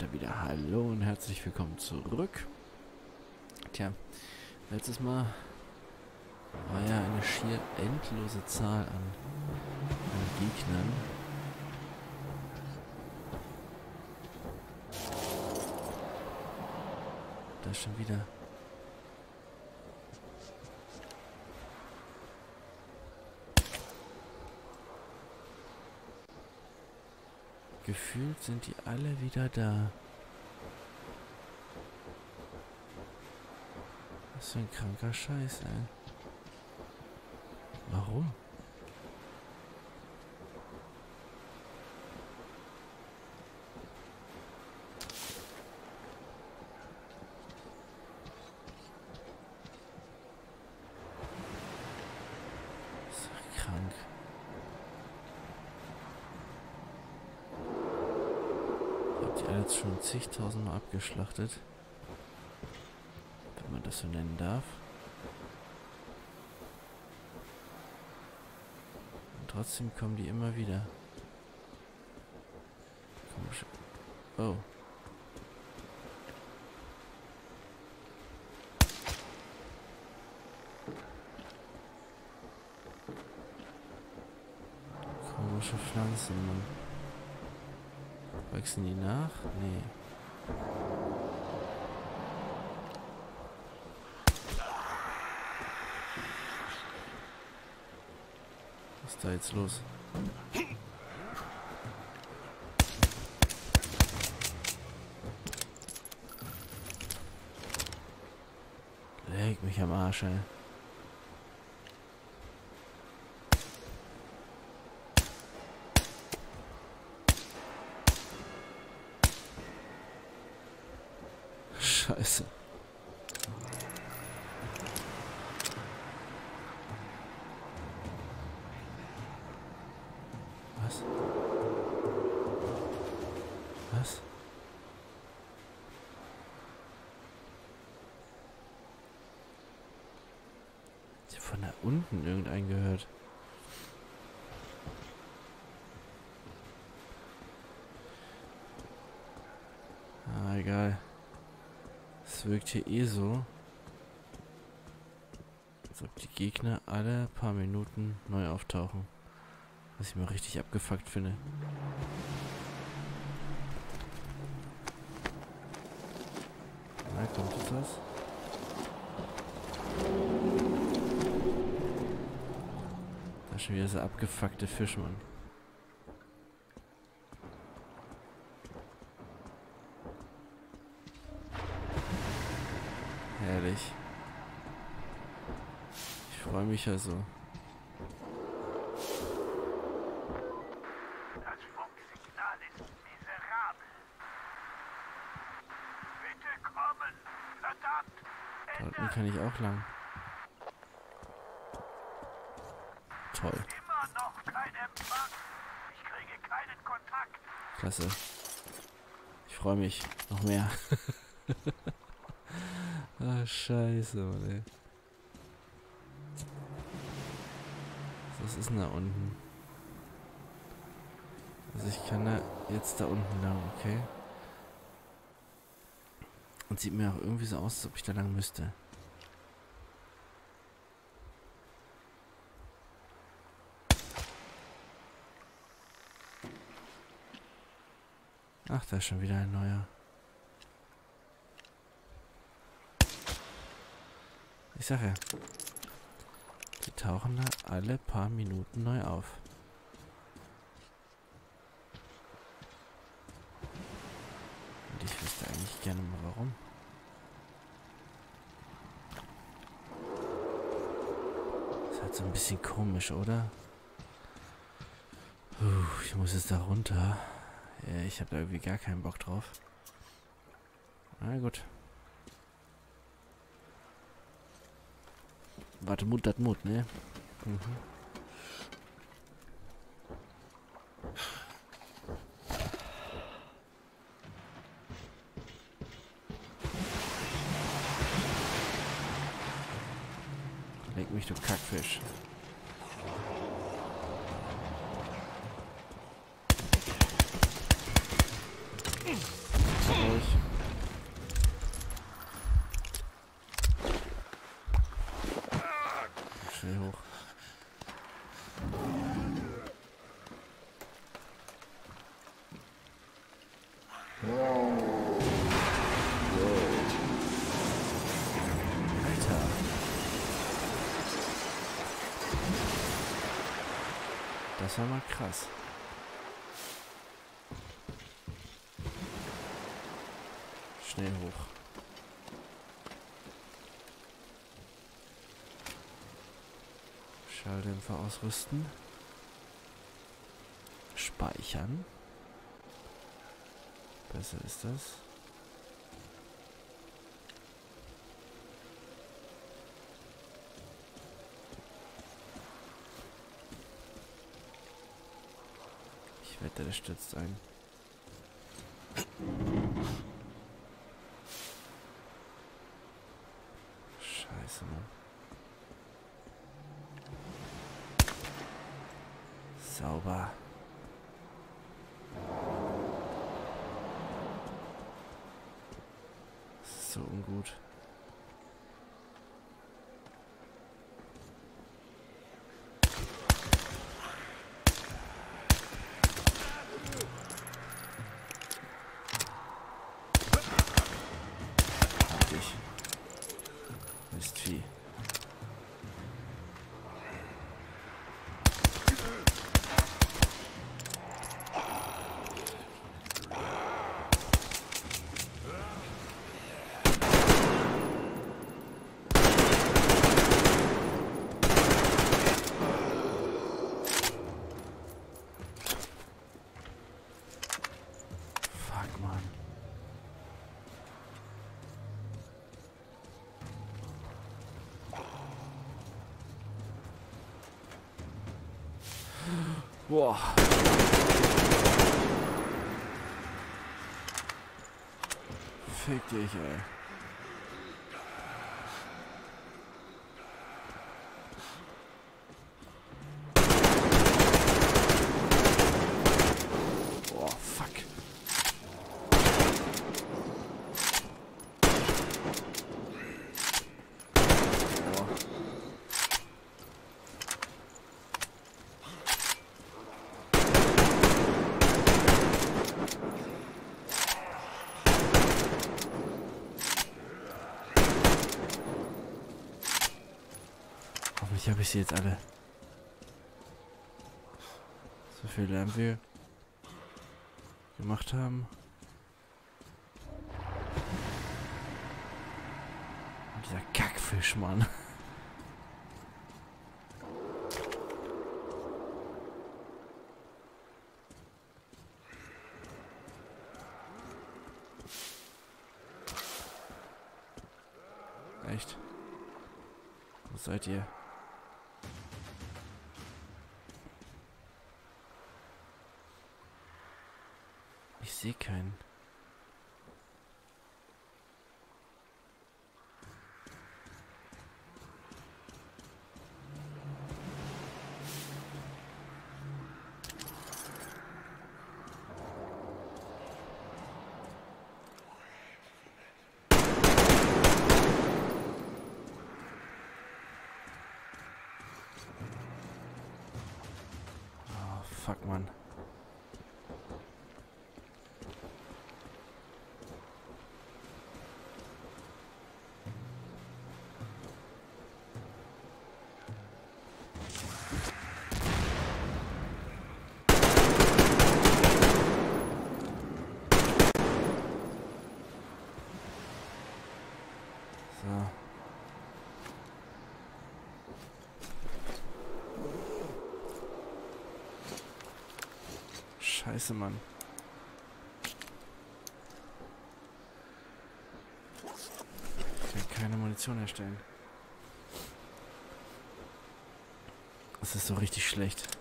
da wieder. Hallo und herzlich willkommen zurück. Tja, letztes Mal war ja eine schier endlose Zahl an, an Gegnern. Da ist schon wieder Gefühlt sind die alle wieder da. Was für ein kranker Scheiß, ey. Warum? Jetzt schon zigtausendmal abgeschlachtet. Wenn man das so nennen darf. Und trotzdem kommen die immer wieder. Komisch. Oh. Komische Pflanzen, Mann. Wachsen die nach? Nee. Was ist da jetzt los? Leg mich am Arsch, ey. Scheiße. Was? Was? Ich hab von da unten irgendein gehört. Ah, egal. Wirkt hier eh so, als ob die Gegner alle paar Minuten neu auftauchen. Was ich mal richtig abgefuckt finde. Na, kommt jetzt was? Da ist schon wieder so abgefuckte Fischmann. Herrlich. Ich freue mich also. Das Funksignal ist miserabel. Bitte kommen! Verdammt! Da unten kann ich auch lang. Toll. Ich kriege keinen Kontakt. Klasse. Ich freue mich. Noch mehr. Ah, scheiße, ey. Was ist denn da unten? Also ich kann da jetzt da unten lang, okay? Und sieht mir auch irgendwie so aus, als ob ich da lang müsste. Ach, da ist schon wieder ein neuer. Ich sag ja. Die tauchen da alle paar Minuten neu auf. Und ich wüsste eigentlich gerne mal warum. ist halt so ein bisschen komisch, oder? Puh, ich muss jetzt da runter. Ich habe da irgendwie gar keinen Bock drauf. Na gut. Warte, Mut dat Mut, ne? Mhm. Leg mich, du Kackfisch. Schnell hoch. Alter. Das war mal krass. Schnell hoch. Schalldämpfer ausrüsten. Speichern. Besser ist das. Ich wette, der stürzt ein. Scheiße, Mann. Sauber. So ungut. Dich. Mistvieh. Fuck, man. Boah. Fick dich, ey. Boah, fuck. Boah. Hoffentlich habe ich sie jetzt alle. So viel Lärm wir gemacht haben. Und dieser Kackfisch, Mann. Echt? Wo seid ihr? Ich sehe keinen. Oh, fuck, Mann. So. Scheiße, Mann. Ich kann keine Munition herstellen. Das ist so richtig schlecht.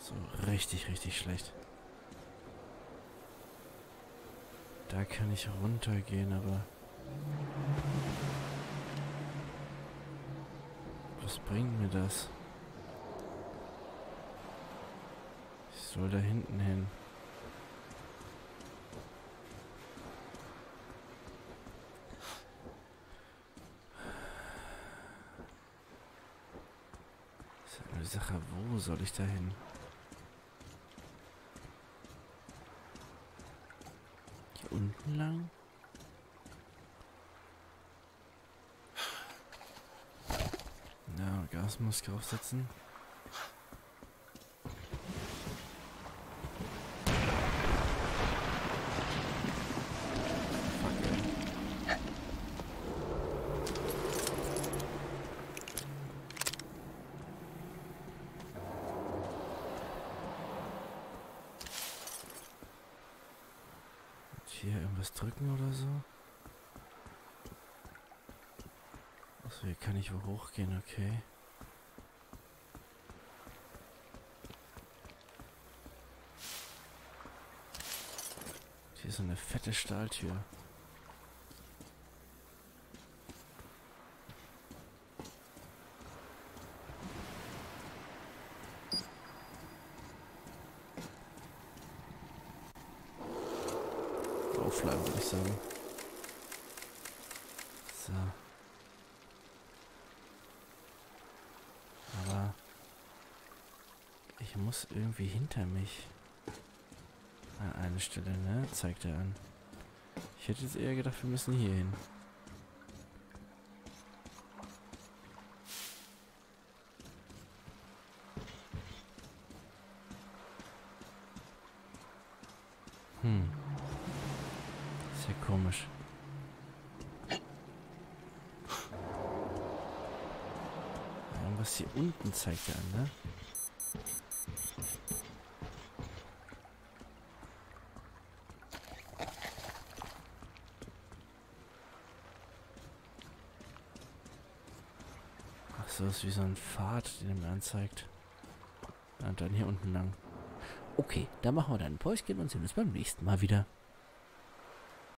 So richtig, richtig schlecht. Da kann ich runtergehen, aber... Was bringt mir das? Ich soll da hinten hin. Ist eine Sache, wo soll ich da hin? Hier unten lang? Na, Gasmaske aufsetzen. Hier irgendwas drücken oder so? Achso, hier kann ich wo hochgehen, okay. Hier ist eine fette Stahltür. Auflagen, würde ich sagen. So. Aber ich muss irgendwie hinter mich. An eine Stelle, ne? Zeigt er an. Ich hätte jetzt eher gedacht, wir müssen hier hin. Hm. Sehr komisch. Irgendwas er an, ne? Ach so, ist wie so ein Pfad, den er mir anzeigt. Und dann hier unten lang. Okay, dann machen wir dann ein Päuschen und sehen uns beim nächsten Mal wieder.